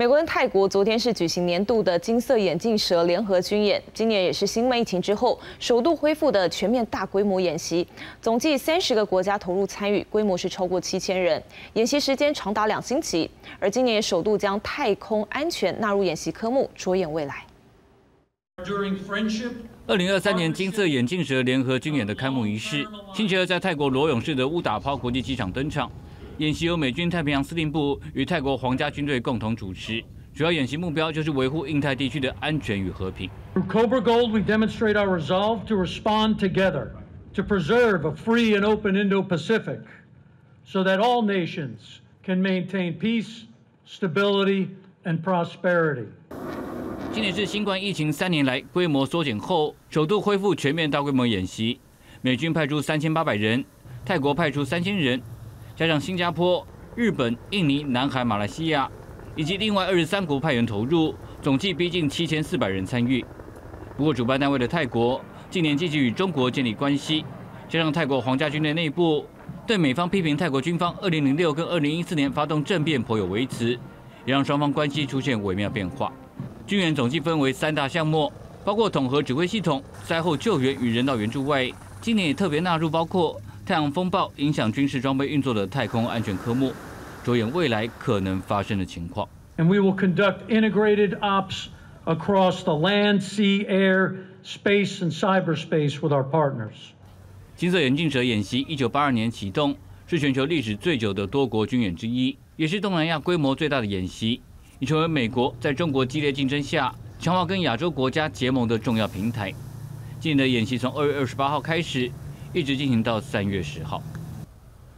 美国跟泰国昨天是举行年度的金色眼镜蛇联合军演，今年也是新冠疫情之后首度恢复的全面大规模演习，总计三十个国家投入参与，规模是超过七千人，演习时间长达两星期。而今年也首度将太空安全纳入演习科目，着眼未来。二零二三年金色眼镜蛇联合军演的开幕仪式，星期二在泰国罗永市的乌打抛国际机场登场。演习由美军太平洋司令部与泰国皇家军队共同主持，主要演习目标就是维护印太地区的安全与和平。Through Cobra Gold, we demonstrate our resolve to respond together to preserve a free and open Indo-Pacific, so that all nations can maintain peace, stability, and prosperity. 今年是新冠疫情三年来规模缩减后，首度恢复全面大规模演习。美军派出三千八百人，泰国派出三千人。加上新加坡、日本、印尼、南海、马来西亚，以及另外二十三国派员投入，总计逼近七千四百人参与。不过，主办单位的泰国近年积极与中国建立关系，加上泰国皇家军队内部对美方批评泰国军方二零零六跟二零一四年发动政变颇有微词，也让双方关系出现微妙变化。军援总计分为三大项目，包括统合指挥系统、灾后救援与人道援助外，今年也特别纳入包括。太阳风暴影响军事装备运作的太空安全科目，着眼未来可能发生的情况。And we will conduct integrated ops across the land, sea, air, space, and cyberspace with our partners. 金色眼镜蛇演习一九八二年启动，是全球历史最久的多国军演之一，也是东南亚规模最大的演习，已成为美国在中国激烈竞争下强化跟亚洲国家结盟的重要平台。今年的演习从二月二十八号开始。一直进行到三月十号。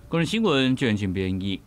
个人新闻，卷请编译。